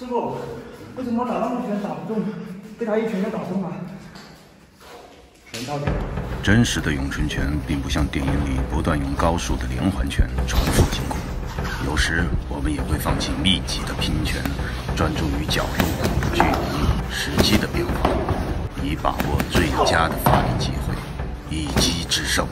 师傅，为什么打那么拳打不中？被他一拳就打中了。全套拳。真实的咏春拳并不像电影里不断用高速的连环拳重复进攻，有时我们也会放弃密集的拼拳，专注于角度、距离、时机的变化，以把握最佳的发力机会，一击制胜。